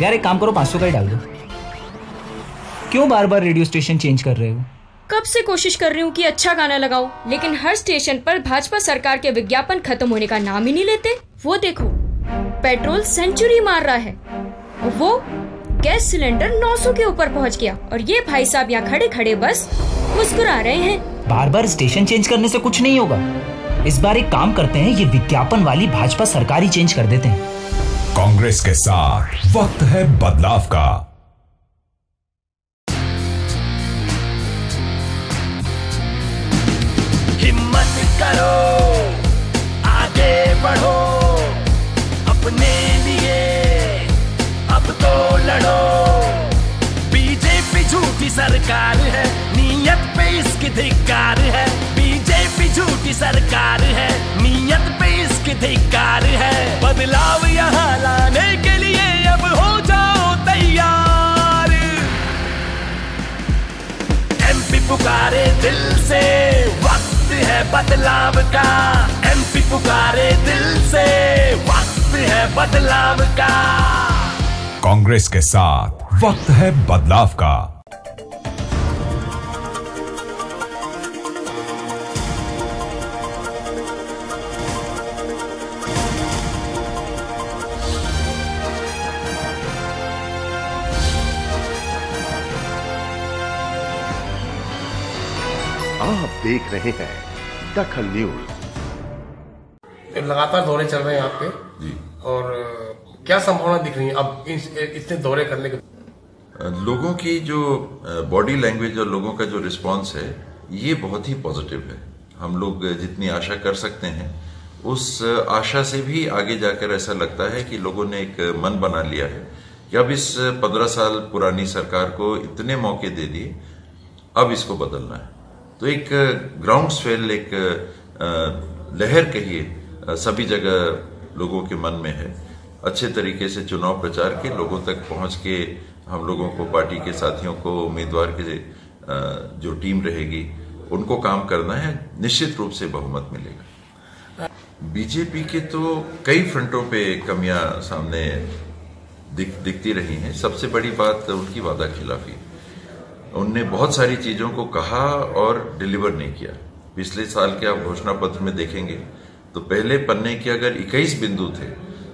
यार एक काम करो पाँच सौ का ही डाल दो। क्यों बार बार रेडियो स्टेशन चेंज कर रहे हो? कब से कोशिश कर रही हूँ कि अच्छा गाना लगाओ लेकिन हर स्टेशन पर भाजपा सरकार के विज्ञापन खत्म होने का नाम ही नहीं लेते? वो देखो पेट्रोल सेंचुरी मार रहा है। वो गैस सिलेंडर 900 के ऊपर पहुँच गया और ये भाई साहब यहाँ खड़े खड़े बस मुस्कुरा रहे हैं। बार बार स्टेशन चेंज करने से कुछ नहीं होगा। इस बार एक काम करते हैं ये विज्ञापन वाली भाजपा सरकार ही चेंज कर देते हैं। कांग्रेस के साथ वक्त है बदलाव का। हिम्मत करो, आगे बढ़ो, अपने लिए अब तो लड़ो। बीजेपी झूठी सरकार है, नीयत पे इसकी धिक्कार है। बीजेपी झूठी सरकार है, नीयत पे धिक्कार है। बदलाव यहाँ लाने के लिए अब हो जाओ तैयार। एमपी पुकारे दिल से, वक्त है बदलाव का। एमपी पुकारे दिल से, वक्त है बदलाव का। कांग्रेस के साथ, वक्त है बदलाव का। देख रहे हैं दखल न्यूज़। लगातार दौरे चल रहे हैं आपके और क्या संभावना दिख रही है अब इस, इतने दौरे करने के लोगों की जो बॉडी लैंग्वेज और लोगों का जो रिस्पांस है ये बहुत ही पॉजिटिव है। हम लोग जितनी आशा कर सकते हैं उस आशा से भी आगे जाकर ऐसा लगता है कि लोगों ने एक मन बना लिया है कि अब इस पंद्रह साल पुरानी सरकार को इतने मौके दे दिए अब इसको बदलना है। तो एक ग्राउंड स्वेल एक लहर कहिए सभी जगह लोगों के मन में है। अच्छे तरीके से चुनाव प्रचार के लोगों तक पहुँच के हम लोगों को पार्टी के साथियों को उम्मीदवार के जो टीम रहेगी उनको काम करना है निश्चित रूप से बहुमत मिलेगा। बीजेपी के तो कई फ्रंटों पे कमियाँ सामने दिख, दिखती रही हैं। सबसे बड़ी बात उनकी वादा खिलाफी उनने बहुत सारी चीज़ों को कहा और डिलीवर नहीं किया। पिछले साल के आप घोषणा पत्र में देखेंगे तो पहले पन्ने के अगर 21 बिंदु थे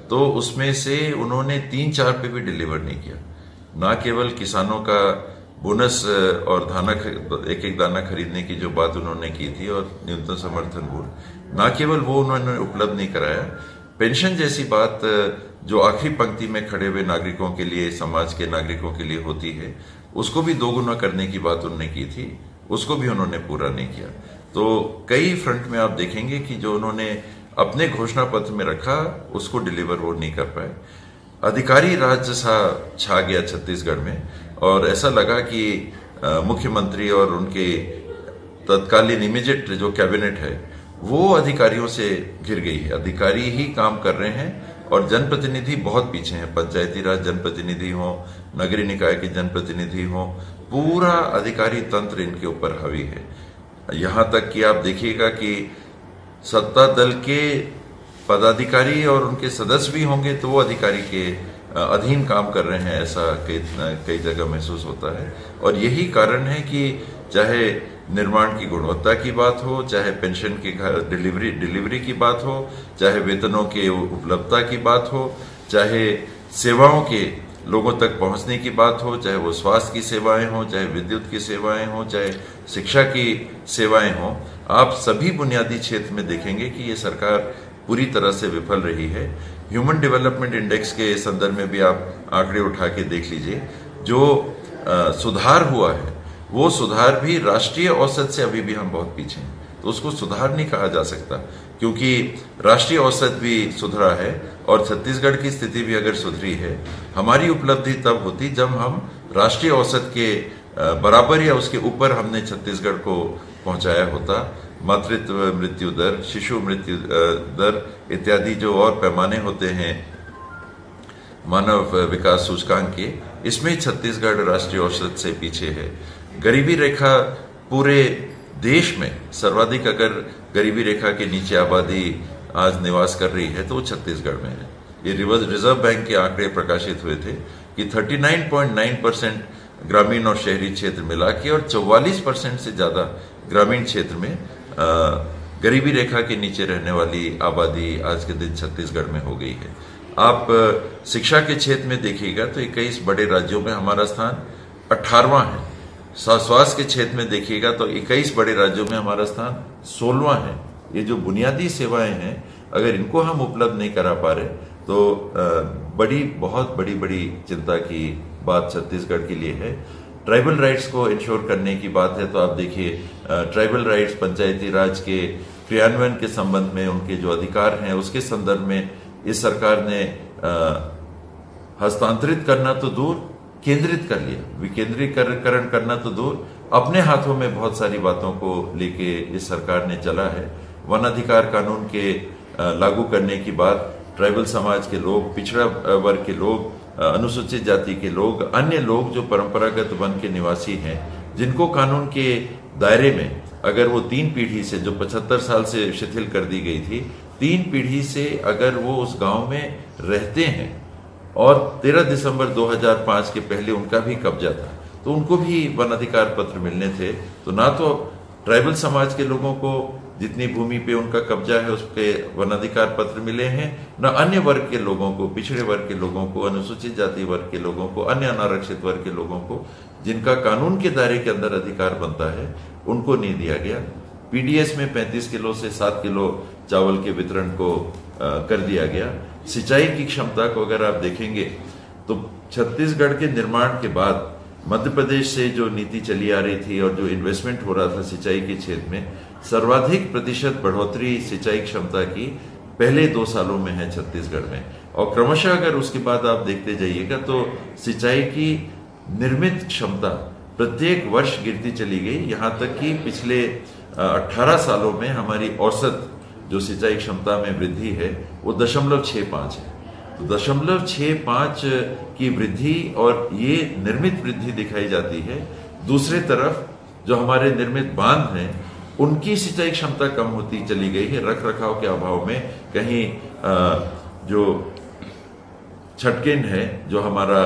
तो उसमें से उन्होंने तीन चार पे भी डिलीवर नहीं किया। ना केवल किसानों का बोनस और दाना एक एक दाना खरीदने की जो बात उन्होंने की थी और न्यूनतम समर्थन मूल्य, ना केवल वो उन्होंने उपलब्ध नहीं कराया, पेंशन जैसी बात जो आखिरी पंक्ति में खड़े हुए नागरिकों के लिए, समाज के नागरिकों के लिए होती है, उसको भी दोगुना करने की बात उन्होंने की थी, उसको भी उन्होंने पूरा नहीं किया। तो कई फ्रंट में आप देखेंगे कि जो उन्होंने अपने घोषणा पत्र में रखा, उसको डिलीवर वो नहीं कर पाए। अधिकारी राज सा छा गया छत्तीसगढ़ में, और ऐसा लगा कि मुख्यमंत्री और उनके तत्कालीन इमीडिएट जो कैबिनेट है, वो अधिकारियों से घिर गई है। अधिकारी ही काम कर रहे हैं और जनप्रतिनिधि बहुत पीछे हैं। पंचायती राज जनप्रतिनिधि हो नगरीय निकाय के जनप्रतिनिधि हो, पूरा अधिकारी तंत्र इनके ऊपर हावी है। यहाँ तक कि आप देखिएगा कि सत्ता दल के पदाधिकारी और उनके सदस्य भी होंगे तो वो अधिकारी के अधीन काम कर रहे हैं, ऐसा कई कई जगह महसूस होता है। और यही कारण है कि चाहे निर्माण की गुणवत्ता की बात हो चाहे पेंशन की डिलीवरी डिलीवरी की बात हो चाहे वेतनों के उपलब्धता की बात हो चाहे सेवाओं के लोगों तक पहुँचने की बात हो चाहे वो स्वास्थ्य की सेवाएँ हो चाहे विद्युत की सेवाएँ हो चाहे शिक्षा की सेवाएँ हो आप सभी बुनियादी क्षेत्र में देखेंगे कि ये सरकार पूरी तरह से विफल रही है। ह्यूमन डेवलपमेंट इंडेक्स के संदर्भ में भी आप आंकड़े उठा के देख लीजिए। जो अ, सुधार हुआ है वो सुधार भी राष्ट्रीय औसत से अभी भी हम बहुत पीछे हैं। तो उसको सुधार नहीं कहा जा सकता, क्योंकि राष्ट्रीय औसत भी सुधरा है और छत्तीसगढ़ की स्थिति भी अगर सुधरी है, हमारी उपलब्धि तब होती जब हम राष्ट्रीय औसत के बराबर या उसके ऊपर हमने छत्तीसगढ़ को पहुँचाया होता। मातृत्व, मृत्यु दर, शिशु मृत्यु दर इत्यादि जो और पैमाने होते हैं, मानव विकास सूचकांक के, इसमें छत्तीसगढ़ राष्ट्रीय औसत से पीछे है। गरीबी रेखा पूरे देश में, सर्वाधिक अगर गरीबी रेखा के नीचे आबादी आज निवास कर रही है तो वो छत्तीसगढ़ में है। ये रिवर्स रिज़र्व बैंक के आंकड़े प्रकाशित हुए थे कि 39.9 परसेंट ग्रामीण और शहरी क्षेत्र मिला के और 44 परसेंट से ज़्यादा ग्रामीण क्षेत्र में गरीबी रेखा के नीचे रहने वाली आबादी आज के दिन छत्तीसगढ़ में हो गई है। आप शिक्षा के क्षेत्र में देखिएगा तो इक्कीस बड़े राज्यों में हमारा स्थान अठारवा है। स्वास्थ्य के क्षेत्र में देखिएगा तो इक्कीस बड़े राज्यों में हमारा स्थान सोलवा है। ये जो बुनियादी सेवाएँ हैं, अगर इनको हम उपलब्ध नहीं करा पा रहे तो बड़ी, बहुत बड़ी बड़ी चिंता की बात छत्तीसगढ़ के लिए है। ट्राइबल राइट्स को इंश्योर करने की बात है तो आप देखिए ट्राइबल राइट्स पंचायती राज के क्रियान्वयन के संबंध में उनके जो अधिकार हैं, उसके संदर्भ में इस सरकार ने हस्तांतरित करना तो दूर केंद्रित कर लिया। विकेंद्रीकरण करना तो दूर अपने हाथों में बहुत सारी बातों को लेके इस सरकार ने चला है। वन अधिकार कानून के लागू करने की बात, ट्राइबल समाज के लोग, पिछड़ा वर्ग के लोग अनुसूचित जाति के लोग, अन्य लोग जो परंपरागत वन के निवासी हैं, जिनको कानून के दायरे में अगर वो तीन पीढ़ी से, जो 75 साल से शिथिल कर दी गई थी, तीन पीढ़ी से अगर वो उस गाँव में रहते हैं और 13 दिसंबर 2005 के पहले उनका भी कब्जा था। तो उनको भी वन अधिकार पत्र मिलने थे। तो ना तो ट्राइबल समाज के लोगों को जितनी भूमि पे उनका कब्जा है उसके वन अधिकार पत्र मिले हैं। न अन्य वर्ग के लोगों को, पिछड़े वर्ग के लोगों को, अनुसूचित जाति वर्ग के लोगों को, अन्य अनारक्षित वर्ग के लोगों को, जिनका कानून के दायरे के अंदर अधिकार बनता है, उनको नहीं दिया गया। पीडीएस में 35 किलो से 7 किलो चावल के वितरण को कर दिया गया। सिंचाई की क्षमता को अगर आप देखेंगे तो छत्तीसगढ़ के निर्माण के बाद मध्य प्रदेश से जो नीति चली आ रही थी और जो इन्वेस्टमेंट हो रहा था सिंचाई के क्षेत्र में, सर्वाधिक प्रतिशत बढ़ोतरी सिंचाई क्षमता की पहले दो सालों में है छत्तीसगढ़ में। और क्रमशः अगर उसके बाद आप देखते जाइएगा तो सिंचाई की निर्मित क्षमता प्रत्येक वर्ष गिरती चली गई। यहाँ तक कि पिछले 18 सालों में हमारी औसत जो सिंचाई क्षमता में वृद्धि है, वो दशमलव छह पाँच है। तो दशमलव छह पाँच की वृद्धि और ये निर्मित वृद्धि दिखाई जाती है। दूसरे तरफ़ जो हमारे निर्मित बाँध हैं, उनकी सिंचाई क्षमता कम होती चली गई है। रख रखाव के अभाव में कहीं जो छटकिन है, जो हमारा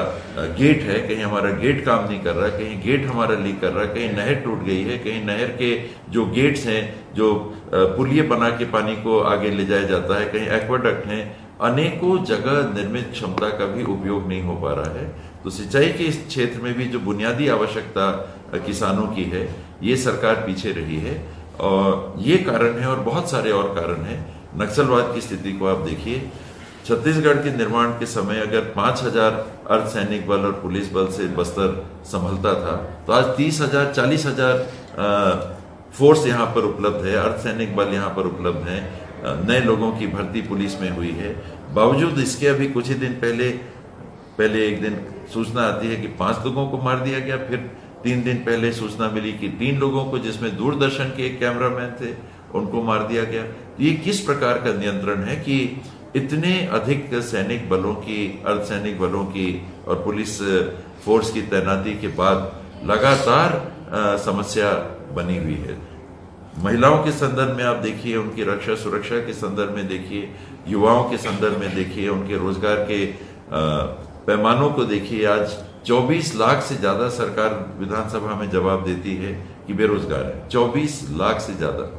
गेट है, कहीं हमारा गेट काम नहीं कर रहा, कहीं गेट हमारा लीक कर रहा, कहीं नहर टूट गई है, कहीं नहर के जो गेट्स हैं, जो पुलिये बना के पानी को आगे ले जाया जाता है, कहीं एक्वाडक्ट हैं, अनेकों जगह निर्मित क्षमता का भी उपयोग नहीं हो पा रहा है। तो सिंचाई के इस क्षेत्र में भी जो बुनियादी आवश्यकता किसानों की है, ये सरकार पीछे रही है, और ये कारण है और बहुत सारे और कारण हैं। नक्सलवाद की स्थिति को आप देखिए छत्तीसगढ़ के निर्माण के समय अगर पाँच हज़ार अर्धसैनिक बल और पुलिस बल से बस्तर संभलता था तो आज तीस हज़ार, चालीस हज़ार फोर्स यहाँ पर उपलब्ध है, अर्धसैनिक बल यहाँ पर उपलब्ध है नए लोगों की भर्ती पुलिस में हुई है। बावजूद इसके अभी कुछ ही दिन पहले पहले एक दिन सूचना आती है कि पाँच लोगों को मार दिया गया, फिर तीन दिन पहले सूचना मिली कि तीन लोगों को, जिसमें दूरदर्शन के एक कैमरामैन थे, उनको मार दिया गया। ये किस प्रकार का नियंत्रण है कि इतने अधिक सैनिक बलों की, अर्धसैनिक बलों की और पुलिस फोर्स की तैनाती के बाद लगातार समस्या बनी हुई है। महिलाओं के संदर्भ में आप देखिए, उनकी रक्षा सुरक्षा के संदर्भ में देखिए, युवाओं के संदर्भ में देखिए, उनके रोज़गार के पैमानों को देखिए। आज 24 लाख से ज़्यादा सरकार विधानसभा में जवाब देती है कि बेरोजगार है। 24 लाख से ज़्यादा।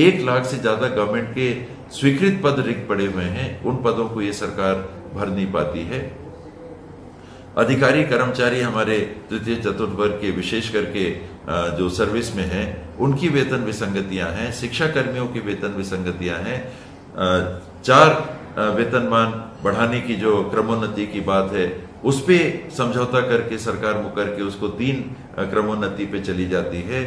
एक लाख से ज़्यादा गवर्नमेंट के स्वीकृत पद रिक्त पड़े हुए हैं, उन पदों को ये सरकार भर नहीं पाती है। अधिकारी, कर्मचारी हमारे तृतीय चतुर्थ वर्ग के, विशेष करके जो सर्विस में हैं, उनकी वेतन विसंगतियाँ हैं शिक्षा कर्मियों की वेतन विसंगतियाँ हैं। चार वेतनमान बढ़ाने की जो क्रमोन्नति की बात है, उस पर समझौता करके, सरकार मुकर के उसको तीन क्रमोन्नति पे चली जाती है।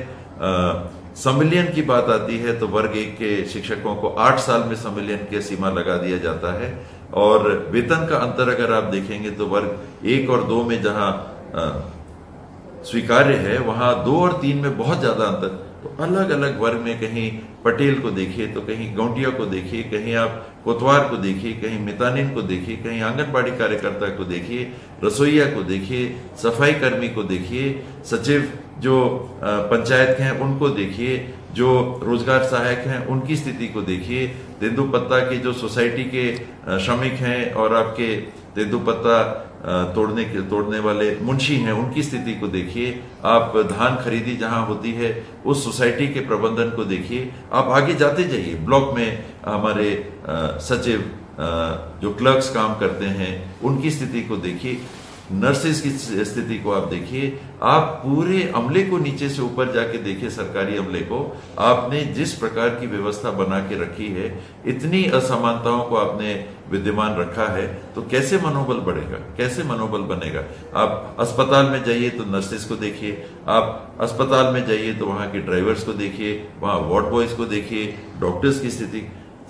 सम्मिलियन की बात आती है तो वर्ग एक के शिक्षकों को आठ साल में सम्मिलियन की सीमा लगा दिया जाता है। और वेतन का अंतर अगर आप देखेंगे तो वर्ग एक और दो में जहाँ स्वीकार्य है, वहाँ दो और तीन में बहुत ज़्यादा अंतर। तो अलग अलग वर्ग में कहीं पटेल को देखिए तो कहीं गौंडिया को देखिए, कहीं आप कोतवार को देखिए, कहीं मितानिन को देखिए, कहीं आंगनबाड़ी कार्यकर्ता को देखिए, रसोईया को देखिए, सफ़ाई कर्मी को देखिए, सचिव जो पंचायत के हैं, उनको देखिए, जो रोज़गार सहायक हैं, उनकी स्थिति को देखिए। तेंदुपत्ता के जो सोसाइटी के श्रमिक हैं और आपके तेंदुपत्ता तोड़ने के तोड़ने वाले मुंशी हैं, उनकी स्थिति को देखिए। आप धान खरीदी जहाँ होती है, उस सोसाइटी के प्रबंधन को देखिए। आप आगे जाते जाइए। ब्लॉक में हमारे सचिव जो क्लर्क्स काम करते हैं, उनकी स्थिति को देखिए। नर्सेज की स्थिति को आप देखिए, आप पूरे अमले को नीचे से ऊपर जाके देखिए सरकारी अमले को, आपने जिस प्रकार की व्यवस्था बना के रखी है, इतनी असमानताओं को आपने विद्यमान रखा है तो कैसे मनोबल बढ़ेगा? कैसे मनोबल बनेगा? आप अस्पताल में जाइए तो नर्सेज को देखिए, आप अस्पताल में जाइए तो वहाँ के ड्राइवर्स को देखिए, वहाँ वार्ड बॉयज़ को देखिए, डॉक्टर्स की स्थिति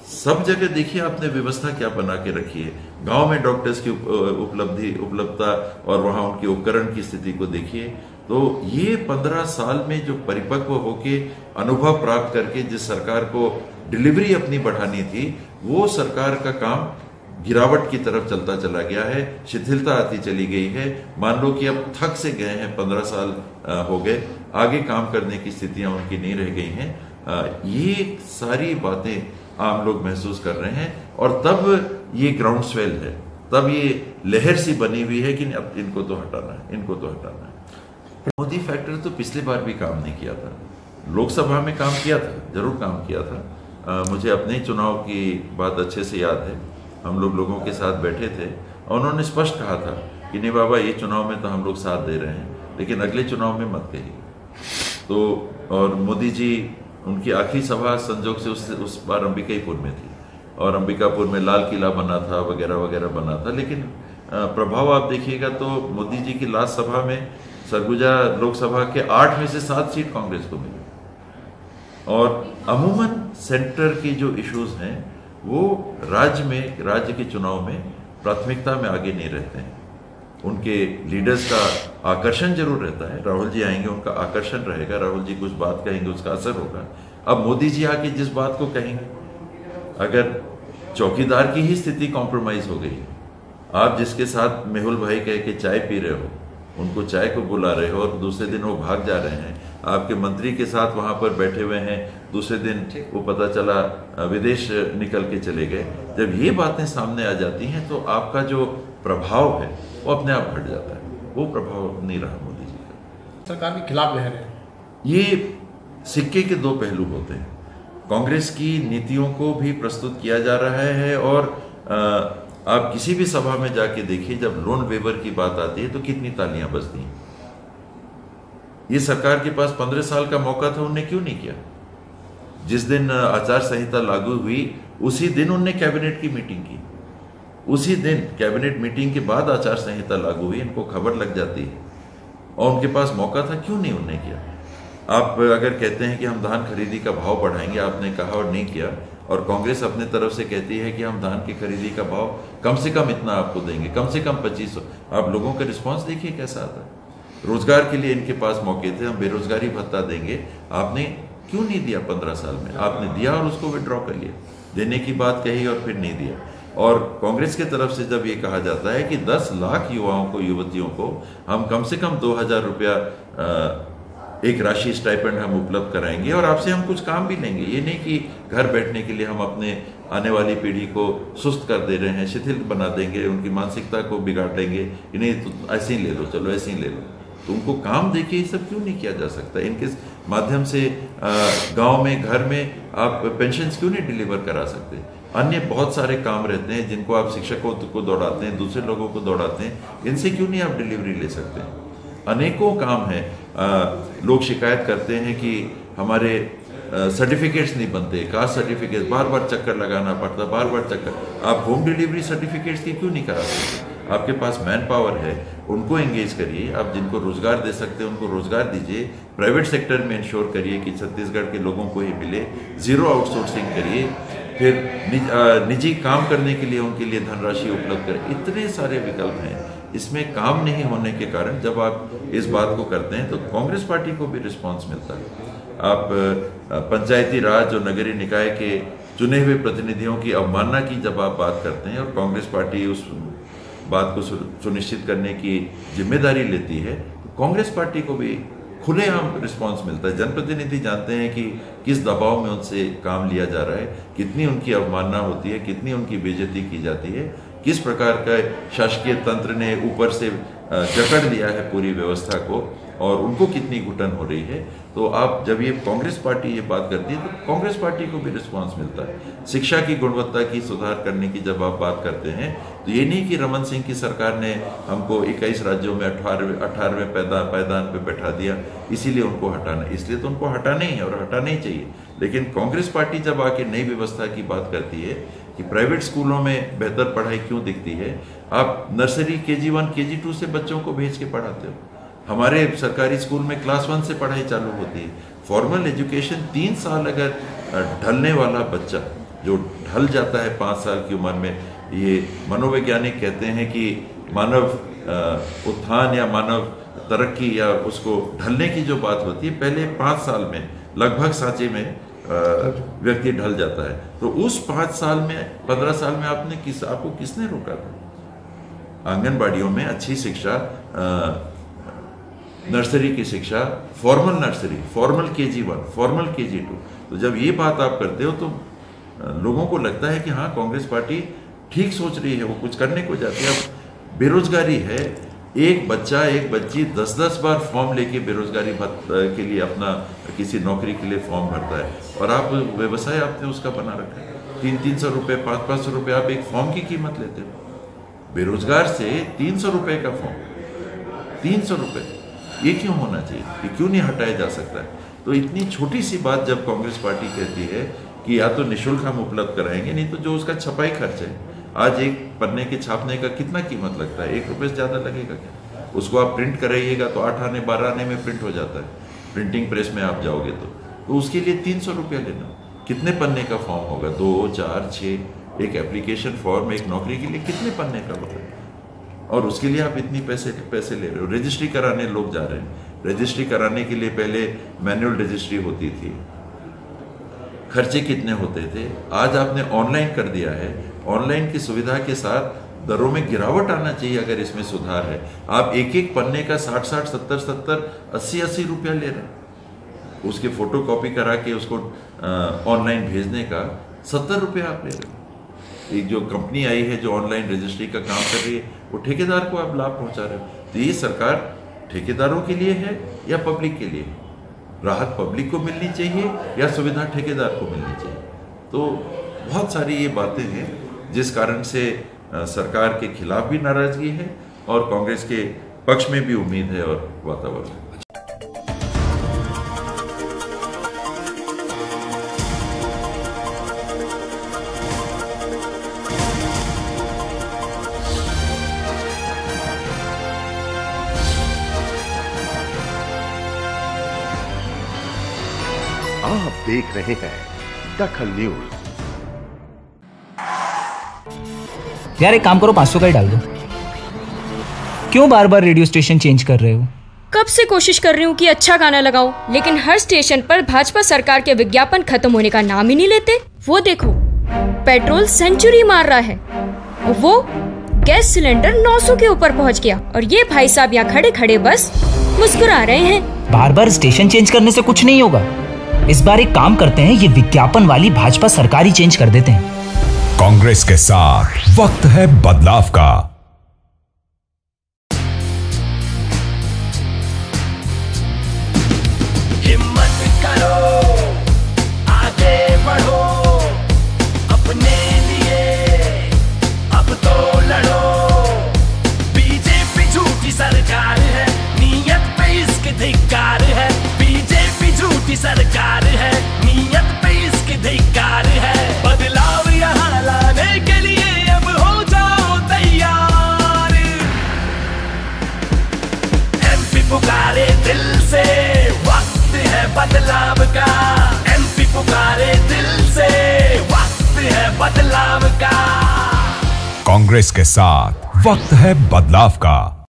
सब जगह देखिए आपने व्यवस्था क्या बना के रखी है। गाँव में डॉक्टर्स की उपलब्धि, उपलब्धता और वहाँ उनके उपकरण की स्थिति को देखिए। तो ये पंद्रह साल में जो परिपक्व होके अनुभव प्राप्त करके जिस सरकार को डिलीवरी अपनी बढ़ानी थी, वो सरकार का काम गिरावट की तरफ़ चलता चला गया है, शिथिलता आती चली गई है। मान लो कि अब थक से गए हैं, पंद्रह साल हो गए। आगे काम करने की स्थितियाँ उनकी नहीं रह गई हैं। ये सारी बातें आम लोग महसूस कर रहे हैं और तब ये ग्राउंड स्वेल है। तब ये लहर सी बनी हुई है कि अब इनको तो हटाना है इनको तो हटाना है। मोदी फैक्टर तो पिछली बार भी काम नहीं किया था। लोकसभा में काम किया था ज़रूर काम किया था। आ, मुझे अपने चुनाव की बात अच्छे से याद है। हम लोग लोगों के साथ बैठे थे और उन्होंने स्पष्ट कहा था कि नहीं बाबा ये चुनाव में तो हम लोग साथ दे रहे हैं लेकिन अगले चुनाव में मत कहिए। तो और मोदी जी उनकी आखिरी सभा संजोग से उस उस बार अंबिकापुर में थी। और अंबिकापुर में लाल किला बना था, वगैरह वगैरह बना था। लेकिन प्रभाव आप देखिएगा तो मोदी जी की लास्ट सभा में सरगुजा लोकसभा के आठ में से सात सीट कांग्रेस को मिली। और अमूमन सेंटर के जो इश्यूज़ हैं, वो राज्य में, राज्य के चुनाव में प्राथमिकता में आगे नहीं रहते हैं। उनके लीडर्स का आकर्षण ज़रूर रहता है। राहुल जी आएँगे, उनका आकर्षण रहेगा। राहुल जी कुछ बात कहेंगे, उसका असर होगा। अब मोदी जी आके जिस बात को कहेंगे, अगर चौकीदार की ही स्थिति कॉम्प्रोमाइज हो गई, आप जिसके साथ मेहुल भाई कह के चाय पी रहे हो, उनको चाय को बुला रहे हो और दूसरे दिन वो भाग जा रहे हैं, आपके मंत्री के साथ वहाँ पर बैठे हुए हैं, दूसरे दिन वो पता चला विदेश निकल के चले गए। जब ये बातें सामने आ जाती हैं तो आपका जो प्रभाव है वो अपने आप घट जाता है। वो प्रभाव नहीं रहा मोदी जी का। सरकार के खिलाफ लहर है। ये सिक्के के दो पहलू होते हैं। कांग्रेस की नीतियों को भी प्रस्तुत किया जा रहा है और आप किसी भी सभा में जाके देखिए जब लोन वेवर की बात आती है तो कितनी तालियाँ बजती हैं। ये सरकार के पास पंद्रह साल का मौका था उनने क्यों नहीं किया? जिस दिन आचार संहिता लागू हुई उसी दिन उनने कैबिनेट की मीटिंग की। उसी दिन कैबिनेट मीटिंग के बाद आचार संहिता लागू हुई, इनको खबर लग जाती है। और उनके पास मौका था, क्यों नहीं उन्होंने किया? आप अगर कहते हैं कि हम धान खरीदी का भाव बढ़ाएँगे, आपने कहा और नहीं किया, और कांग्रेस अपने तरफ़ से कहती है कि हम धान की खरीदी का भाव कम से कम इतना आपको देंगे, कम से कम पच्चीस सौ, आप लोगों का रिस्पॉन्स देखिए कैसा आता है। रोज़गार के लिए इनके पास मौके थे, हम बेरोजगारी भत्ता देंगे, आपने क्यों नहीं दिया पंद्रह साल में? आपने दिया और उसको विड्रॉ कर लिया। देने की बात कही और फिर नहीं दिया। और कांग्रेस की तरफ़ से जब ये कहा जाता है कि 10 लाख युवाओं को, युवतियों को हम कम से कम दो हज़ार रुपया एक राशि स्टाइपेंड हम उपलब्ध कराएँगे और आपसे हम कुछ काम भी लेंगे। ये नहीं कि घर बैठने के लिए हम अपने आने वाली पीढ़ी को सुस्त कर दे रहे हैं, शिथिल बना देंगे, उनकी मानसिकता को बिगाड़ देंगे। नहीं तो ऐसे ही ले लो, चलो ऐसे ही ले लो। तो उनको काम देखिए ये सब क्यों नहीं किया जा सकता? इनके माध्यम से गाँव में, घर में आप पेंशन क्यों नहीं डिलीवर करा सकते? अन्य बहुत सारे काम रहते हैं जिनको आप शिक्षकों को दौड़ाते हैं, दूसरे लोगों को दौड़ाते हैं, इनसे क्यों नहीं आप डिलीवरी ले सकते? हैं अनेकों काम हैं। लोग शिकायत करते हैं कि हमारे सर्टिफिकेट्स नहीं बनते कास्ट सर्टिफिकेट बार बार चक्कर लगाना पड़ता बार बार चक्कर। आप होम डिलीवरी सर्टिफिकेट्स की क्यों नहीं करा सकते? आपके पास मैन पावर है, उनको एंगेज करिए, आप जिनको रोज़गार दे सकते हैं, उनको रोज़गार दीजिए। प्राइवेट सेक्टर में इंश्योर करिए कि छत्तीसगढ़ के लोगों को ही मिले। ज़ीरो आउटसोर्सिंग करिए। फिर निज, आ, निजी काम करने के लिए उनके लिए धनराशि उपलब्ध करें। इतने सारे विकल्प हैं। इसमें काम नहीं होने के कारण जब आप इस बात को करते हैं तो कांग्रेस पार्टी को भी रिस्पांस मिलता है। आप पंचायती राज और नगरीय निकाय के चुने हुए प्रतिनिधियों की अवमानना की जब आप बात करते हैं और कांग्रेस पार्टी उस बात को सुनिश्चित करने की ज़िम्मेदारी लेती है तो कांग्रेस पार्टी को भी खुलेआम रिस्पांस मिलता है। जनप्रतिनिधि जानते हैं कि किस दबाव में उनसे काम लिया जा रहा है, कितनी उनकी अवमानना होती है, कितनी उनकी बेजती की जाती है, किस प्रकार का शासकीय तंत्र ने ऊपर से जकड़ दिया है पूरी व्यवस्था को। और उनको कितनी घुटन हो रही है? तो आप जब ये कांग्रेस पार्टी ये बात करती है तो कांग्रेस पार्टी को भी रिस्पांस मिलता है। शिक्षा की गुणवत्ता की सुधार करने की जब आप बात करते हैं तो ये नहीं कि रमन सिंह की सरकार ने हमको 21 राज्यों में अठारहवें अठारहवें पैदा पैदान पे बैठा दिया, इसीलिए उनको हटाना, इसलिए तो उनको हटाना ही है और हटाना ही चाहिए। लेकिन कांग्रेस पार्टी जब आके नई व्यवस्था की बात करती है कि प्राइवेट स्कूलों में बेहतर पढ़ाई क्यों दिखती है, आप नर्सरी के जी वन के जी टू से बच्चों को भेज के पढ़ाते हो। हमारे सरकारी स्कूल में क्लास वन से पढ़ाई चालू होती है। फॉर्मल एजुकेशन तीन साल अगर ढलने वाला बच्चा, जो ढल जाता है पाँच साल की उम्र में, ये मनोवैज्ञानिक कहते हैं कि मानव उत्थान या मानव तरक्की या उसको ढलने की जो बात होती है, पहले पाँच साल में, लगभग सांचे में व्यक्ति ढल जाता है। तो उस पाँच साल में, पंद्रह साल में आपने किस, आपको किसने रोका था? आंगनबाड़ियों में अच्छी शिक्षा नर्सरी की शिक्षा फॉर्मल नर्सरी फॉर्मल के जी वन फॉर्मल के जी टू तो जब ये बात आप करते हो तो लोगों को लगता है कि हाँ कांग्रेस पार्टी ठीक सोच रही है, वो कुछ करने को जाती है। अब बेरोजगारी है, एक बच्चा, एक बच्ची दस दस बार फॉर्म लेके बेरोजगारी के लिए अपना किसी नौकरी के लिए फॉर्म भरता है। और आप, व्यवसाय आपने उसका बना रखा है। तीन तीन सौ रुपये पाँच पाँच सौ रुपये आप एक फॉर्म की कीमत लेते हो। बेरोजगार से तीन सौ रुपये का फॉर्म तीन सौ रुपये। ये क्यों होना चाहिए? ये क्यों नहीं हटाया जा सकता? है तो इतनी छोटी सी बात जब कांग्रेस पार्टी कहती है कि या तो निशुल्क हम उपलब्ध कराएँगे, नहीं तो जो उसका छपाई खर्च है, आज एक पन्ने के छापने का कितना कीमत लगता है? एक रुपये से ज़्यादा लगेगा क्या? उसको आप प्रिंट कराइएगा तो आठ आने, बारह आने में प्रिंट हो जाता है। प्रिंटिंग प्रेस में आप जाओगे तो। तो उसके लिए तीन सौ रुपया लेना। कितने पन्ने का फॉर्म होगा? दो, चार छः एक एप्लीकेशन फॉर्म, एक नौकरी के लिए कितने पन्ने का होता है और उसके लिए आप इतनी पैसे पैसे ले रहे हो। रजिस्ट्री कराने लोग जा रहे हैं। रजिस्ट्री कराने के लिए पहले मैनुअल रजिस्ट्री होती थी। खर्चे कितने होते थे? आज आपने ऑनलाइन कर दिया है। ऑनलाइन की सुविधा के साथ दरों में गिरावट आना चाहिए अगर इसमें सुधार है। आप एक एक पन्ने का साठ साठ, सत्तर सत्तर अस्सी अस्सी रुपया ले रहे हैं। उसके फ़ोटो कॉपी करा के उसको ऑनलाइन भेजने का सत्तर रुपया आप ले रहे हो। एक जो कंपनी आई है जो ऑनलाइन रजिस्ट्री का काम कर रही है, वो ठेकेदार को आप लाभ पहुँचा रहे हो। तो ये सरकार ठेकेदारों के लिए है या पब्लिक के लिए? राहत पब्लिक को मिलनी चाहिए या सुविधा ठेकेदार को मिलनी चाहिए? तो बहुत सारी ये बातें हैं, जिस कारण से सरकार के खिलाफ भी नाराज़गी है और कांग्रेस के पक्ष में भी उम्मीद है और वातावरण देख रहे हैं दखल न्यूज़। यार एक काम करो पाँच सौ का ही डाल दो। क्यों बार बार रेडियो स्टेशन चेंज कर रहे हो? कब से कोशिश कर रही हूँ कि अच्छा गाना लगाओ लेकिन हर स्टेशन पर भाजपा सरकार के विज्ञापन खत्म होने का नाम ही नहीं लेते? वो देखो पेट्रोल सेंचुरी मार रहा है। वो गैस सिलेंडर 900 के ऊपर पहुँच गया और ये भाई साहब यहाँ खड़े खड़े बस मुस्कुरा रहे हैं। बार बार स्टेशन चेंज करने से कुछ नहीं होगा। इस बार एक काम करते हैं, ये विज्ञापन वाली भाजपा सरकारी चेंज कर देते हैं। कांग्रेस के साथ वक्त है बदलाव का। साथ। वक्त है बदलाव का।